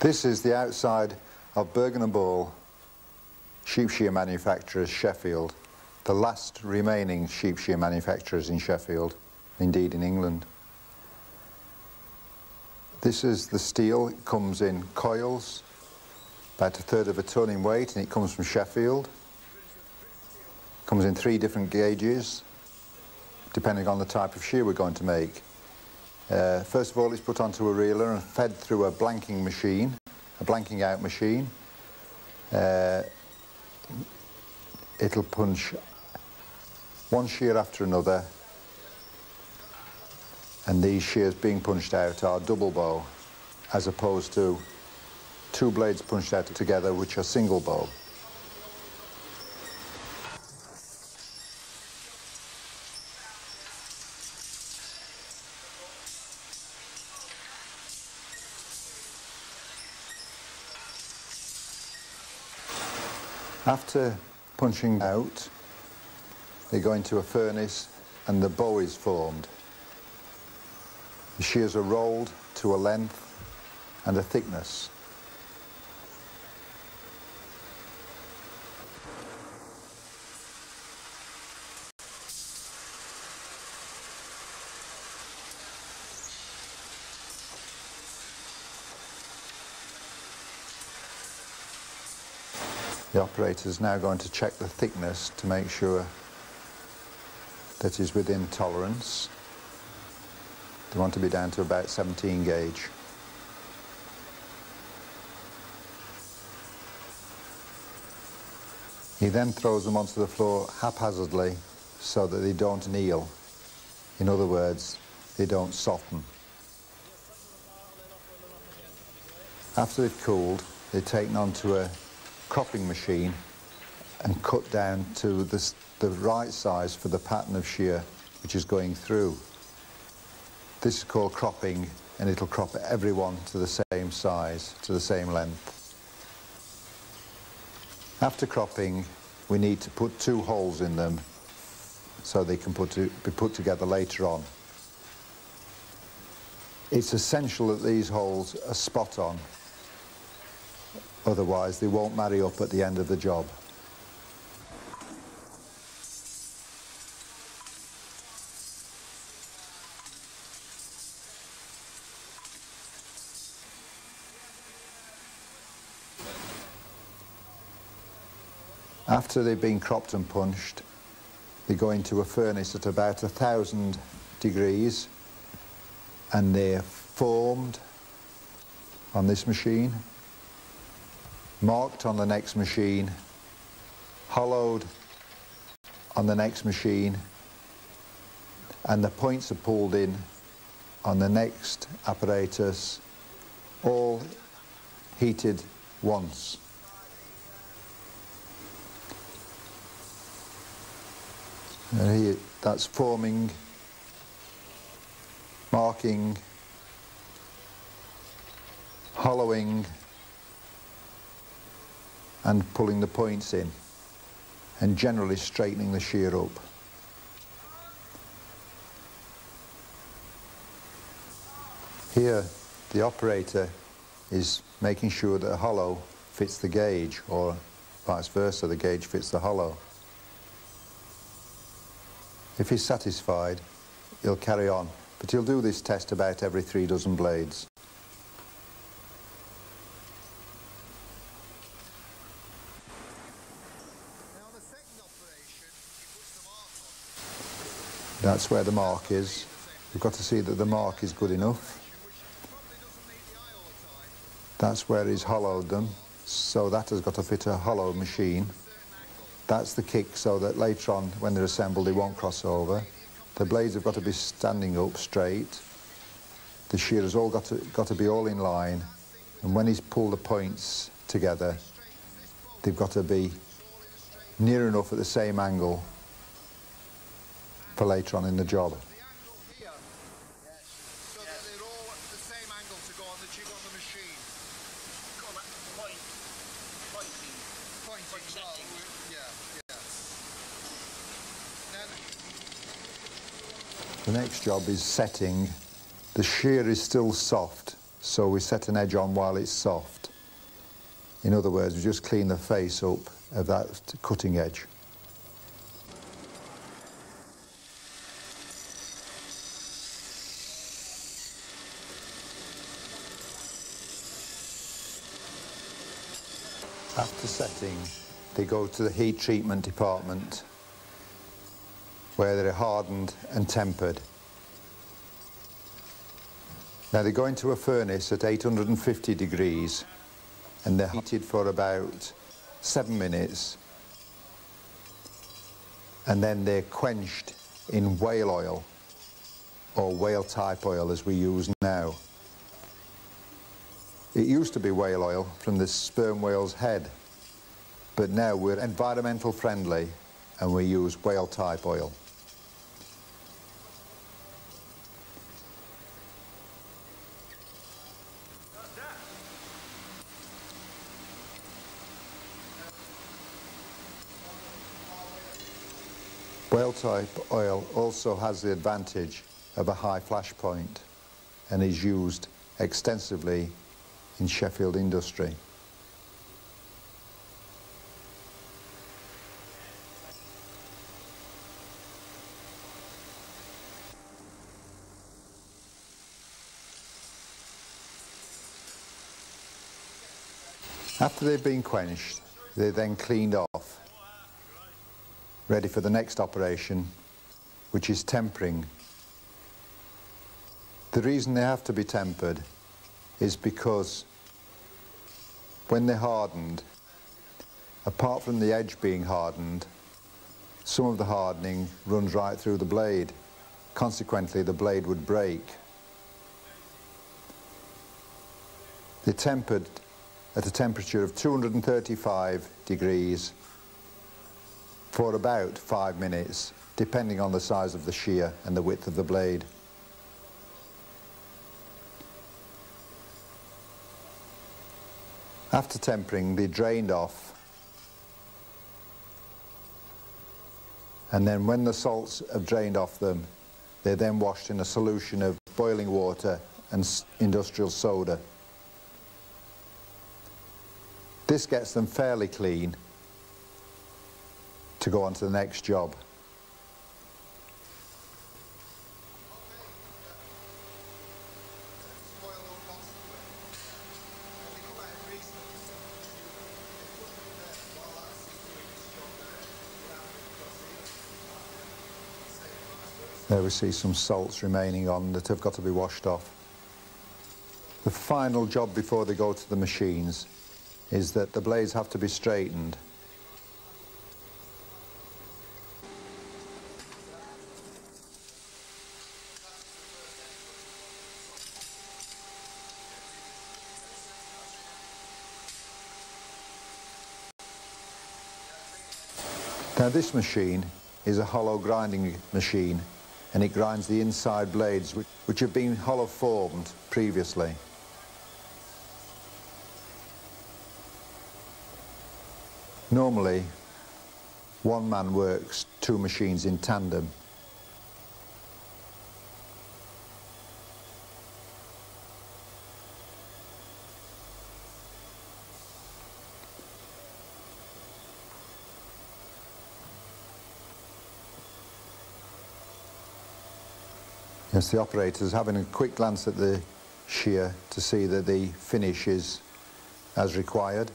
This is the outside of Burgon and Ball sheep shear manufacturers Sheffield, the last remaining sheep shear manufacturers in Sheffield, indeed in England. This is the steel, it comes in coils, about a third of a ton in weight and it comes from Sheffield. It Comes in three different gauges, depending on the type of shear we're going to make. Uh, first of all, it's put onto a reeler and fed through a blanking machine, a blanking out machine. Uh, it'll punch one shear after another and these shears being punched out are double bow as opposed to two blades punched out together which are single bow. After punching out, they go into a furnace and the bow is formed. The shears are rolled to a length and a thickness. The operator is now going to check the thickness to make sure that is within tolerance. They want to be down to about 17 gauge. He then throws them onto the floor haphazardly so that they don't kneel. In other words, they don't soften. After they've cooled, they're taken onto a cropping machine and cut down to the, the right size for the pattern of shear which is going through. This is called cropping and it'll crop everyone to the same size, to the same length. After cropping, we need to put two holes in them so they can put to, be put together later on. It's essential that these holes are spot on Otherwise, they won't marry up at the end of the job. After they've been cropped and punched, they go into a furnace at about a thousand degrees and they're formed on this machine marked on the next machine, hollowed on the next machine, and the points are pulled in on the next apparatus, all heated once. Here, that's forming, marking, hollowing, and pulling the points in and generally straightening the shear up. Here the operator is making sure that a hollow fits the gauge or vice versa, the gauge fits the hollow. If he's satisfied, he'll carry on, but he'll do this test about every three dozen blades. That's where the mark is. We've got to see that the mark is good enough. That's where he's hollowed them, so that has got to fit a hollow machine. That's the kick so that later on, when they're assembled, they won't cross over. The blades have got to be standing up straight. The shear has all got to, got to be all in line. And when he's pulled the points together, they've got to be near enough at the same angle for later on in the job. The next job is setting. The shear is still soft so we set an edge on while it's soft. In other words, we just clean the face up of that cutting edge. After setting, they go to the heat treatment department where they're hardened and tempered. Now they go into a furnace at 850 degrees and they're heated for about seven minutes and then they're quenched in whale oil or whale type oil as we use now. It used to be whale oil from the sperm whale's head, but now we're environmental friendly and we use whale type oil. Whale type oil also has the advantage of a high flash point and is used extensively in Sheffield industry. After they've been quenched, they're then cleaned off, ready for the next operation, which is tempering. The reason they have to be tempered is because when they're hardened, apart from the edge being hardened, some of the hardening runs right through the blade. Consequently, the blade would break. They're tempered at a temperature of 235 degrees for about five minutes, depending on the size of the shear and the width of the blade. After tempering, they drained off. And then when the salts have drained off them, they're then washed in a solution of boiling water and industrial soda. This gets them fairly clean to go on to the next job. There we see some salts remaining on that have got to be washed off. The final job before they go to the machines is that the blades have to be straightened. Now this machine is a hollow grinding machine and it grinds the inside blades which, which have been hollow formed previously. Normally, one man works two machines in tandem. Yes, the operator is having a quick glance at the shear to see that the finish is as required.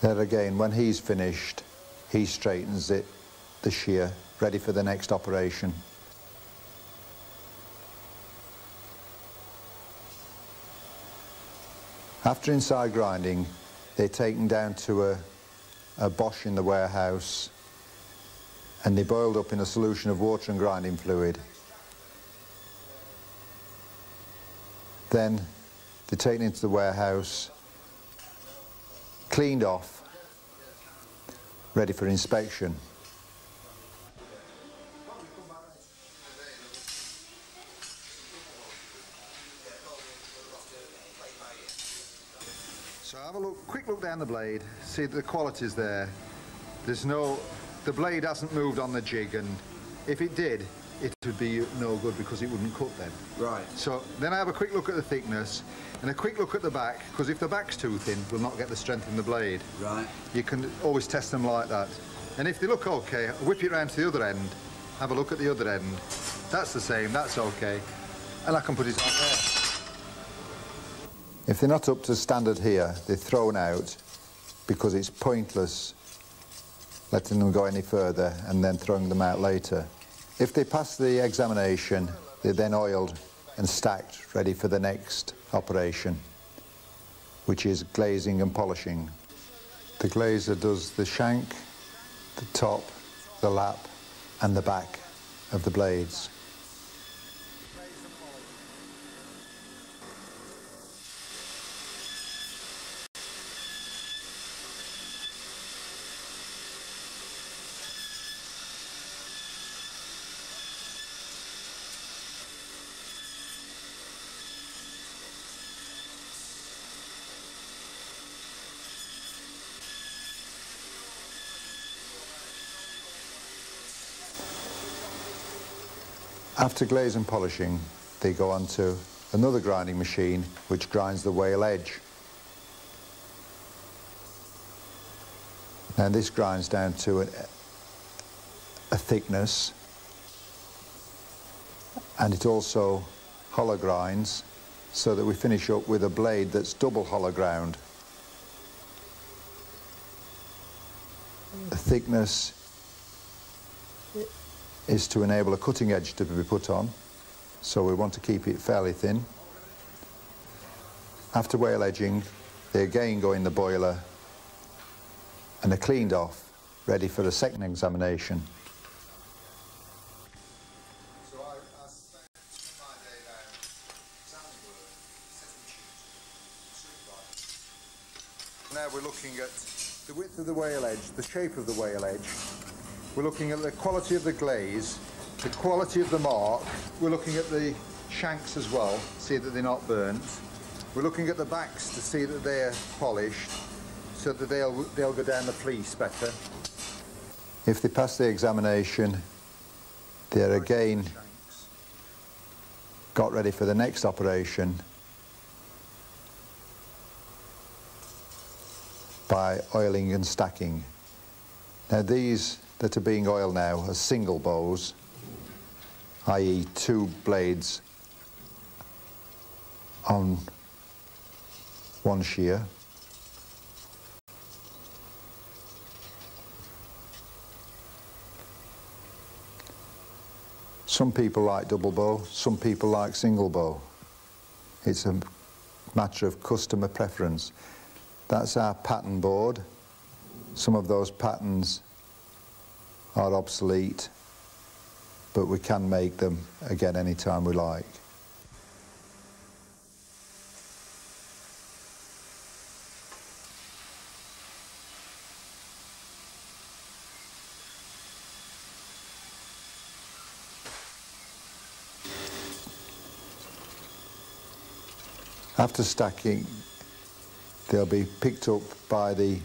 There again, when he's finished, he straightens it, the shear, ready for the next operation. After inside grinding, they're taken down to a, a bosh in the warehouse and they're boiled up in a solution of water and grinding fluid. Then they're taken into the warehouse, cleaned off, ready for inspection. Quick look down the blade, see that the quality's there. There's no the blade hasn't moved on the jig, and if it did, it would be no good because it wouldn't cut then. Right. So then I have a quick look at the thickness and a quick look at the back, because if the back's too thin, we'll not get the strength in the blade. Right. You can always test them like that. And if they look okay, whip it round to the other end, have a look at the other end. That's the same, that's okay. And I can put it on there. If they're not up to standard here, they're thrown out because it's pointless letting them go any further and then throwing them out later. If they pass the examination, they're then oiled and stacked, ready for the next operation, which is glazing and polishing. The glazer does the shank, the top, the lap, and the back of the blades. After glaze and polishing, they go on to another grinding machine which grinds the whale edge. Now this grinds down to a, a thickness and it also hollow grinds so that we finish up with a blade that's double hollow ground. The thickness is to enable a cutting edge to be put on. So we want to keep it fairly thin. After whale edging, they again go in the boiler and are cleaned off, ready for a second examination. Now we're looking at the width of the whale edge, the shape of the whale edge, we're looking at the quality of the glaze, the quality of the mark. We're looking at the shanks as well, see that they're not burnt. We're looking at the backs to see that they're polished, so that they'll, they'll go down the fleece better. If they pass the examination, they're again got ready for the next operation by oiling and stacking. Now these that are being oiled now are single bows, i.e. two blades on one shear. Some people like double bow, some people like single bow. It's a matter of customer preference. That's our pattern board. Some of those patterns are obsolete, but we can make them again anytime we like. After stacking, they'll be picked up by the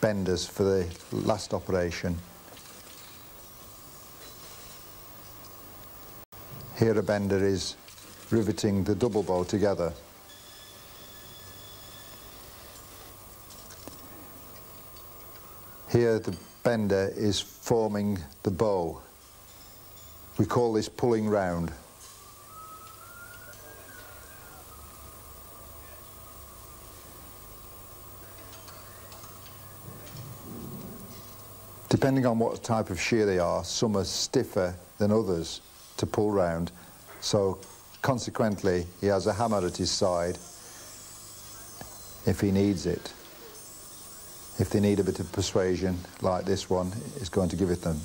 benders for the last operation. Here a bender is riveting the double bow together. Here the bender is forming the bow. We call this pulling round. Depending on what type of shear they are, some are stiffer than others to pull round. So consequently, he has a hammer at his side if he needs it. If they need a bit of persuasion, like this one, is going to give it them.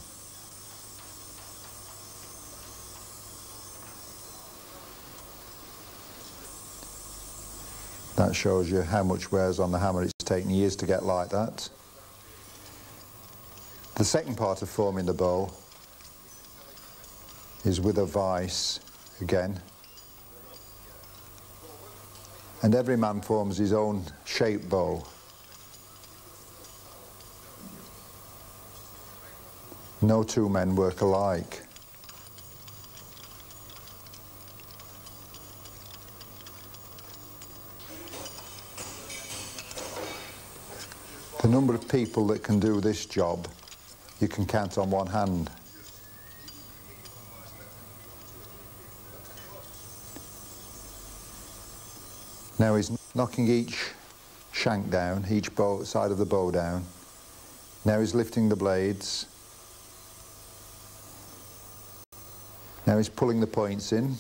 That shows you how much wears on the hammer. It's taken years to get like that. The second part of forming the bow is with a vice again. And every man forms his own shape bow. No two men work alike. The number of people that can do this job, you can count on one hand. Now he's knocking each shank down, each bow, side of the bow down. Now he's lifting the blades. Now he's pulling the points in.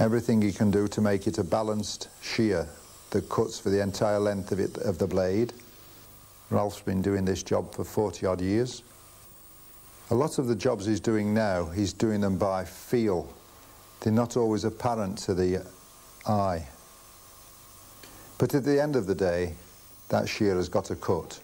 Everything he can do to make it a balanced shear that cuts for the entire length of, it, of the blade. Ralph's been doing this job for 40 odd years. A lot of the jobs he's doing now, he's doing them by feel. They're not always apparent to the eye. But at the end of the day, that shear has got a cut.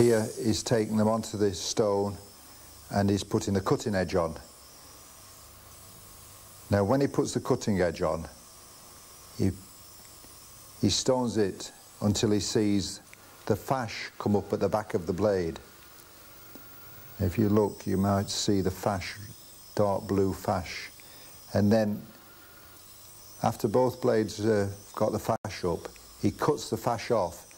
Here he's taking them onto the stone and he's putting the cutting edge on. Now when he puts the cutting edge on, he, he stones it until he sees the fash come up at the back of the blade. If you look, you might see the fash, dark blue fash. And then, after both blades have got the fash up, he cuts the fash off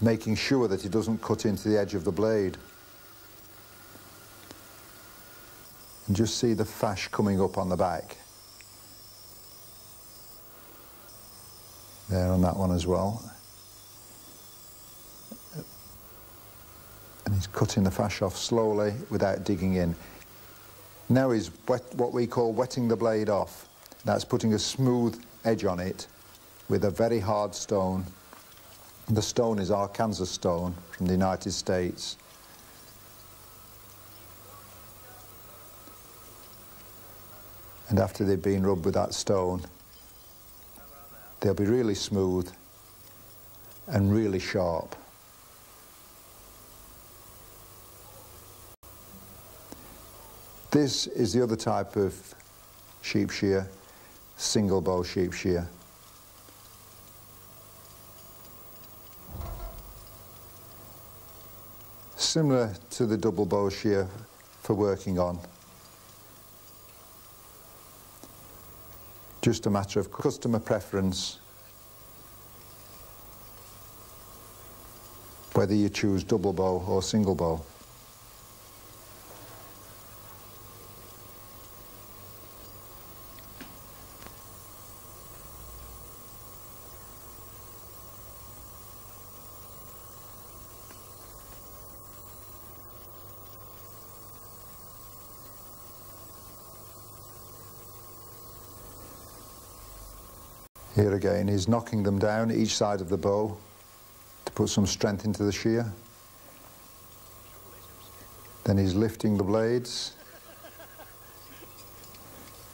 making sure that it doesn't cut into the edge of the blade. And just see the fash coming up on the back. There on that one as well. And he's cutting the fash off slowly without digging in. Now he's wet, what we call wetting the blade off. That's putting a smooth edge on it with a very hard stone the stone is Arkansas stone from the United States. And after they've been rubbed with that stone, they'll be really smooth and really sharp. This is the other type of sheep shear, single bow sheep shear. Similar to the double bow shear for working on. Just a matter of customer preference whether you choose double bow or single bow. Here again, he's knocking them down each side of the bow to put some strength into the shear. Then he's lifting the blades,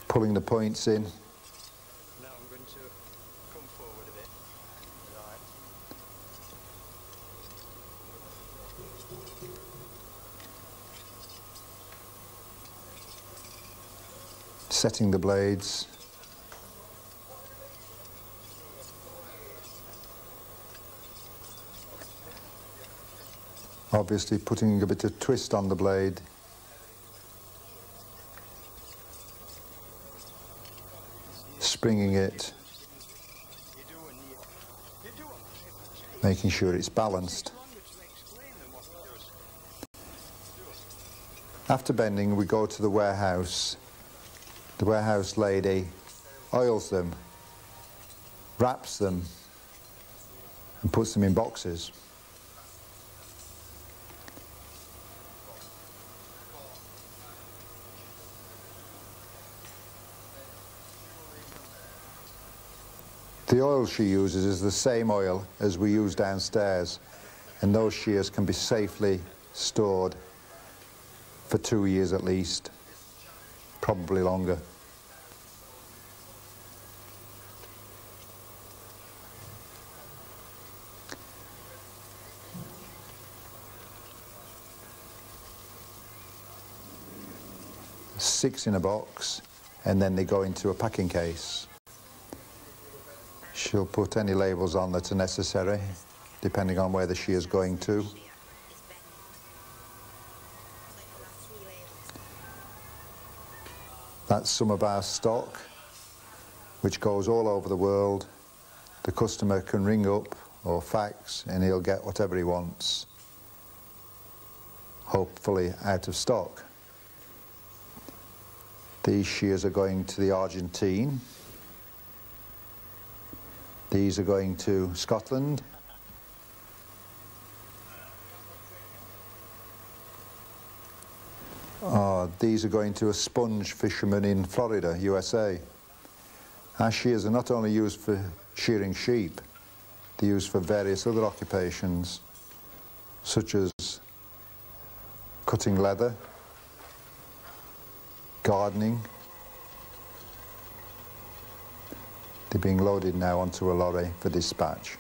pulling the points in. Setting the blades. Obviously putting a bit of twist on the blade. Springing it. Making sure it's balanced. After bending, we go to the warehouse. The warehouse lady oils them wraps them and puts them in boxes. The oil she uses is the same oil as we use downstairs and those shears can be safely stored for two years at least, probably longer. Six in a box and then they go into a packing case. She'll put any labels on that are necessary, depending on where the shear is going to. That's some of our stock, which goes all over the world. The customer can ring up or fax and he'll get whatever he wants, hopefully out of stock. These shears are going to the Argentine. These are going to Scotland. Uh, these are going to a sponge fisherman in Florida, USA. Our shears are not only used for shearing sheep, they're used for various other occupations, such as cutting leather, gardening, They're being loaded now onto a lorry for dispatch.